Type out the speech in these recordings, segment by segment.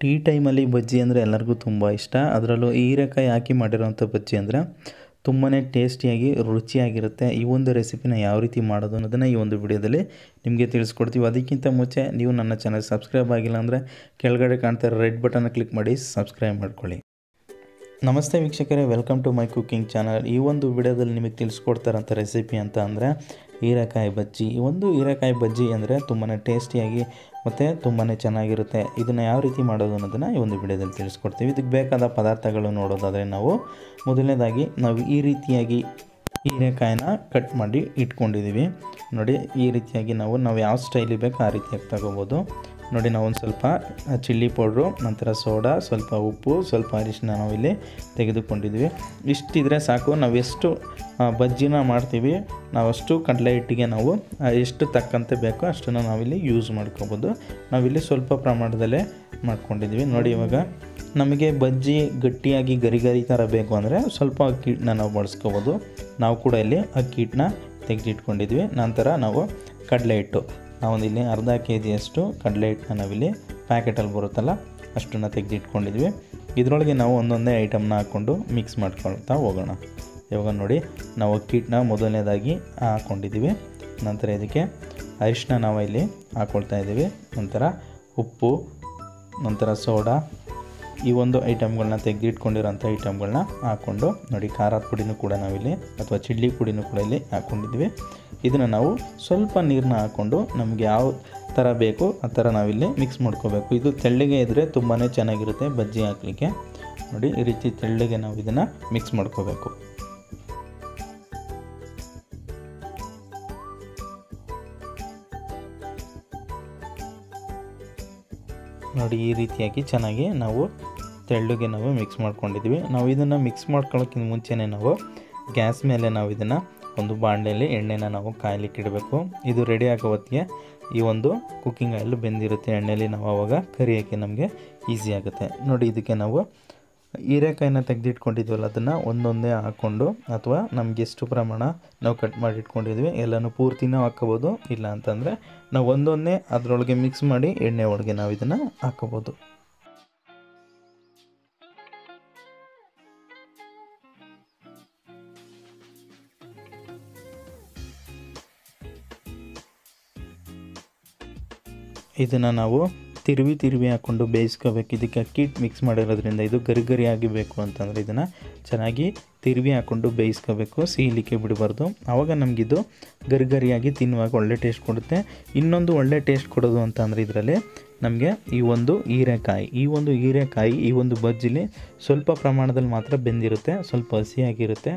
Tea ಟೈಮಲ್ಲಿ ಬಜ್ಜಿ ಅಂದರೆ ಎಲ್ಲರಿಗೂ ತುಂಬ ಇಷ್ಟ. ಅದರಲ್ಲೂ ಹೀರೆಕಾಯಿ ಹಾಕಿ ಮಾಡಿರೋಂಥ ಬಜ್ಜಿ ಅಂದರೆ ತುಂಬಾ ಟೇಸ್ಟಿಯಾಗಿ, ರುಚಿಯಾಗಿರುತ್ತೆ. ಈ ಒಂದು ರೆಸಿಪಿನ ಯಾವ ರೀತಿ ಮಾಡೋದು ಅನ್ನೋದನ್ನು ಈ ಒಂದು ವಿಡಿಯೋದಲ್ಲಿ ನಿಮಗೆ ತಿಳಿಸ್ಕೊಡ್ತೀವಿ. ಅದಕ್ಕಿಂತ ಮುಂಚೆ ನೀವು ನನ್ನ ಚಾನಲ್ ಸಬ್ಸ್ಕ್ರೈಬ್ ಆಗಿಲ್ಲ ಅಂದರೆ ಕೆಳಗಡೆ ಕಾಣ್ತಾ ಇರೋ ರೆಡ್ ಬಟನ್ನ ಕ್ಲಿಕ್ ಮಾಡಿ ಸಬ್ಸ್ಕ್ರೈಬ್ ಮಾಡ್ಕೊಳ್ಳಿ. ನಮಸ್ತೆ ವೀಕ್ಷಕರೇ, welcome to my cooking channel. ಈ ಒಂದು ವಿಡಿಯೋದಲ್ಲಿ ನಿಮಗೆ ತಿಳಿಸ್ಕೊಡ್ತಾರಂಥ ರೆಸಿಪಿ ಅಂತ ಅಂದರೆ ಹೀರೆಕಾಯಿ ಬಜ್ಜಿ. ಈ ಒಂದು ಹೀರೆಕಾಯಿ ಬಜ್ಜಿ ಅಂದರೆ ತುಂಬಾ ಟೇಸ್ಟಿಯಾಗಿ ಮತ್ತು ತುಂಬಾ ಚೆನ್ನಾಗಿರುತ್ತೆ. ಇದನ್ನು ಯಾವ ರೀತಿ ಮಾಡೋದು ಅನ್ನೋದನ್ನು ಈ ಒಂದು ವಿಡಿಯೋದಲ್ಲಿ ತಿಳಿಸ್ಕೊಡ್ತೀವಿ. ಇದಕ್ಕೆ ಬೇಕಾದ ಪದಾರ್ಥಗಳು ನೋಡೋದಾದರೆ ನಾವು ಮೊದಲನೇದಾಗಿ ನಾವು ಈ ರೀತಿಯಾಗಿ ಹೀರೆಕಾಯಿನ ಕಟ್ ಮಾಡಿ ಇಟ್ಕೊಂಡಿದ್ದೀವಿ. ನೋಡಿ, ಈ ರೀತಿಯಾಗಿ ನಾವು ನಾವು ಯಾವ ಸ್ಟೈಲಿಗೆ ಬೇಕೋ ಆ ರೀತಿಯಾಗಿ ತಗೋಬೋದು. ನೋಡಿ ನಾವು ಒಂದು ಸ್ವಲ್ಪ ಚಿಲ್ಲಿ ಪೌಡ್ರು, ನಂತರ ಸೋಡಾ, ಸ್ವಲ್ಪ ಉಪ್ಪು, ಸ್ವಲ್ಪ ಅರಿಶಿನ ನಾವಿಲ್ಲಿ ತೆಗೆದುಕೊಂಡಿದ್ವಿ. ಇಷ್ಟಿದ್ರೆ ಸಾಕು, ನಾವು ಎಷ್ಟು ಬಜ್ಜಿನ ಮಾಡ್ತೀವಿ ನಾವಷ್ಟು ಕಡಲೆ ಹಿಟ್ಟಿಗೆ ನಾವು ಎಷ್ಟು ತಕ್ಕಂತೆ ಬೇಕೋ ಅಷ್ಟನ್ನು ನಾವಿಲ್ಲಿ ಯೂಸ್ ಮಾಡ್ಕೋಬೋದು. ನಾವಿಲ್ಲಿ ಸ್ವಲ್ಪ ಪ್ರಮಾಣದಲ್ಲೇ ಮಾಡ್ಕೊಂಡಿದ್ವಿ. ನೋಡಿ ಇವಾಗ ನಮಗೆ ಬಜ್ಜಿ ಗಟ್ಟಿಯಾಗಿ ಗರಿ ಗರಿ ಥರ ಬೇಕು ಅಂದರೆ ಸ್ವಲ್ಪ ಅಕ್ಕಿ ಹಿಟ್ಟನ್ನ ನಾವು ಬಳಸ್ಕೋಬೋದು. ನಾವು ಕೂಡ ಇಲ್ಲಿ ಅಕ್ಕಿ ಹಿಟ್ಟನ್ನ ತೆಗೆದಿಟ್ಕೊಂಡಿದ್ವಿ. ನಂತರ ನಾವು ಕಡಲೆ ಹಿಟ್ಟು. ನಾವೊಂದು ಇಲ್ಲಿ ಅರ್ಧ ಕೆ ಜಿಯಷ್ಟು ಕಡಲೆ ಹಿಟ್ಟನ್ನ ನಾವಿಲ್ಲಿ ಪ್ಯಾಕೆಟಲ್ಲಿ ಬರುತ್ತಲ್ಲ, ಅಷ್ಟನ್ನು ತೆಗೆದಿಟ್ಕೊಂಡಿದ್ವಿ. ಇದರೊಳಗೆ ನಾವು ಒಂದೊಂದೇ ಐಟಮ್ನ ಹಾಕ್ಕೊಂಡು ಮಿಕ್ಸ್ ಮಾಡ್ಕೊಳ್ತಾ ಹೋಗೋಣ. ಇವಾಗ ನೋಡಿ, ನಾವು ಅಕ್ಕಿ ಹಿಟ್ಟನ್ನ ಮೊದಲನೇದಾಗಿ ಹಾಕ್ಕೊಂಡಿದ್ದೀವಿ ನಂತರ ಇದಕ್ಕೆ ಅರಿಶಿನ ನಾವು ಇಲ್ಲಿ ಹಾಕ್ಕೊಳ್ತಾ ಇದ್ದೀವಿ. ನಂತರ ಉಪ್ಪು, ನಂತರ ಸೋಡಾ ಈ ಒಂದು ಐಟಮ್ಗಳನ್ನ ತೆಗೆದಿಟ್ಕೊಂಡಿರೋಂಥ ಐಟಮ್ಗಳನ್ನ ಹಾಕ್ಕೊಂಡು ನೋಡಿ, ಖಾರದ ಪುಡಿನೂ ಕೂಡ ನಾವಿಲ್ಲಿ ಅಥವಾ ಚಿಡ್ಲಿ ಪುಡಿನೂ ಕೂಡ ಇಲ್ಲಿ ಹಾಕ್ಕೊಂಡಿದ್ವಿ. ಇದನ್ನು ನಾವು ಸ್ವಲ್ಪ ನೀರನ್ನ ಹಾಕ್ಕೊಂಡು ನಮಗೆ ಯಾವ ಥರ ಬೇಕು ಆ ಥರ ನಾವಿಲ್ಲಿ ಮಿಕ್ಸ್ ಮಾಡ್ಕೋಬೇಕು. ಇದು ತೆಳ್ಳಗೆ ಇದ್ದರೆ ತುಂಬಾ ಚೆನ್ನಾಗಿರುತ್ತೆ ಬಜ್ಜಿ ಹಾಕಲಿಕ್ಕೆ. ನೋಡಿ, ಈ ರೀತಿ ತೆಳ್ಳಗೆ ನಾವು ಇದನ್ನು ಮಿಕ್ಸ್ ಮಾಡ್ಕೋಬೇಕು. ನೋಡಿ ಈ ರೀತಿಯಾಗಿ ಚೆನ್ನಾಗಿ ನಾವು ತೆಳ್ಳಗೆ ನಾವು ಮಿಕ್ಸ್ ಮಾಡ್ಕೊಂಡಿದ್ವಿ ನಾವು ಇದನ್ನು ಮಿಕ್ಸ್ ಮಾಡ್ಕೊಳ್ಳೋಕ್ಕಿಂತ ಮುಂಚೆನೇ ನಾವು ಗ್ಯಾಸ್ ಮೇಲೆ ನಾವು ಇದನ್ನು ಒಂದು ಬಾಣಲೆಯಲ್ಲಿ ಎಣ್ಣೆನ ನಾವು ಕಾಯ್ಲಿಕ್ಕೆ ಇಡಬೇಕು. ಇದು ರೆಡಿ ಆಗೋ ಹೊತ್ತಿಗೆ ಈ ಒಂದು ಕುಕ್ಕಿಂಗ್ ಆಯಿಲ್ ಬೆಂದಿರುತ್ತೆ. ಎಣ್ಣೆಯಲ್ಲಿ ನಾವು ಆವಾಗ ಕರಿಯೋಕ್ಕೆ ನಮಗೆ ಈಸಿ ಆಗುತ್ತೆ. ನೋಡಿ ಇದಕ್ಕೆ ನಾವು ಹೀರೆಕಾಯಿನ ತೆಗೆದಿಟ್ಕೊಂಡಿದ್ವಲ್ಲ, ಅದನ್ನು ಒಂದೊಂದೇ ಹಾಕ್ಕೊಂಡು ಅಥವಾ ನಮ್ಗೆ ಎಷ್ಟು ಪ್ರಮಾಣ ನಾವು ಕಟ್ ಮಾಡಿ ಇಟ್ಕೊಂಡಿದ್ವಿ ಎಲ್ಲನೂ ಪೂರ್ತಿನೂ ಹಾಕ್ಕೋಬೋದು ಇಲ್ಲ ಅಂತಂದರೆ ನಾವು ಒಂದೊಂದೇ ಅದರೊಳಗೆ ಮಿಕ್ಸ್ ಮಾಡಿ ಎಣ್ಣೆ ಒಳಗೆ ನಾವು ಇದನ್ನು ಹಾಕೋಬೋದು. ಇದನ್ನು ನಾವು ತಿರುವಿ ತಿರುವಿ ಹಾಕ್ಕೊಂಡು ಬೇಯಿಸ್ಕೋಬೇಕು. ಇದಕ್ಕೆ ಅಕ್ಕಿ ಮಿಕ್ಸ್ ಮಾಡಿರೋದ್ರಿಂದ ಇದು ಗರಿ ಗರಿ ಬೇಕು ಅಂತಂದರೆ ಇದನ್ನು ಚೆನ್ನಾಗಿ ತಿರುವಿ ಹಾಕ್ಕೊಂಡು ಬೇಯಿಸ್ಕೋಬೇಕು. ಸೀಲಿಕ್ಕೆ ಬಿಡಬಾರ್ದು. ಆವಾಗ ನಮಗಿದು ಗರಿ ಗರಿಯಾಗಿ ತಿನ್ನುವಾಗ ಒಳ್ಳೆ ಟೇಸ್ಟ್ ಕೊಡುತ್ತೆ. ಇನ್ನೊಂದು ಒಳ್ಳೆ ಟೇಸ್ಟ್ ಕೊಡೋದು ಅಂತಂದರೆ ಇದರಲ್ಲಿ ನಮಗೆ ಈ ಒಂದು ಹೀರೆಕಾಯಿ, ಈ ಒಂದು ಹೀರೆಕಾಯಿ, ಈ ಒಂದು ಬಜ್ಜಿಲಿ ಸ್ವಲ್ಪ ಪ್ರಮಾಣದಲ್ಲಿ ಮಾತ್ರ ಬೆಂದಿರುತ್ತೆ, ಸ್ವಲ್ಪ ಹಸಿಯಾಗಿರುತ್ತೆ.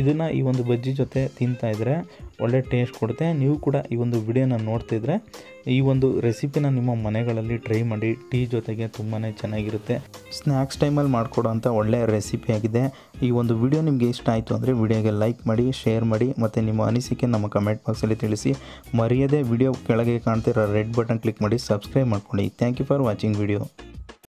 ಇದನ್ನು ಈ ಒಂದು ಬಜ್ಜಿ ಜೊತೆ ತಿಂತಾ ಇದ್ದರೆ ಒಳ್ಳೆ ಟೇಸ್ಟ್ ಕೊಡುತ್ತೆ. ನೀವು ಕೂಡ ಈ ಒಂದು ವಿಡಿಯೋನ ನೋಡ್ತಿದ್ರೆ ಈ ಒಂದು ರೆಸಿಪಿನ ನಿಮ್ಮ ಮನೆಗಳಲ್ಲಿ ಟ್ರೈ ಮಾಡಿ ಟೀ ಜೊತೆಗೆ ತುಂಬಾ ಚೆನ್ನಾಗಿರುತ್ತೆ. ಸ್ನ್ಯಾಕ್ಸ್ ಟೈಮಲ್ಲಿ ಮಾಡಿಕೊಡೋ ಅಂಥ ಒಳ್ಳೆಯ ರೆಸಿಪಿ ಆಗಿದೆ. ಈ ಒಂದು ವಿಡಿಯೋ ನಿಮಗೆ ಇಷ್ಟ ಆಯಿತು ಅಂದರೆ ವಿಡಿಯೋಗೆ ಲೈಕ್ ಮಾಡಿ ಶೇರ್ ಮಾಡಿ, ಮತ್ತು ನಿಮ್ಮ ಅನಿಸಿಕೆ ನಮ್ಮ ಕಮೆಂಟ್ ಬಾಕ್ಸಲ್ಲಿ ತಿಳಿಸಿ. ಮರೆಯದೇ ವಿಡಿಯೋ ಕೆಳಗೆ ಕಾಣ್ತಿರೋ ರೆಡ್ ಬಟನ್ ಕ್ಲಿಕ್ ಮಾಡಿ ಸಬ್ಸ್ಕ್ರೈಬ್ ಮಾಡ್ಕೊಳ್ಳಿ. Thank you for watching video.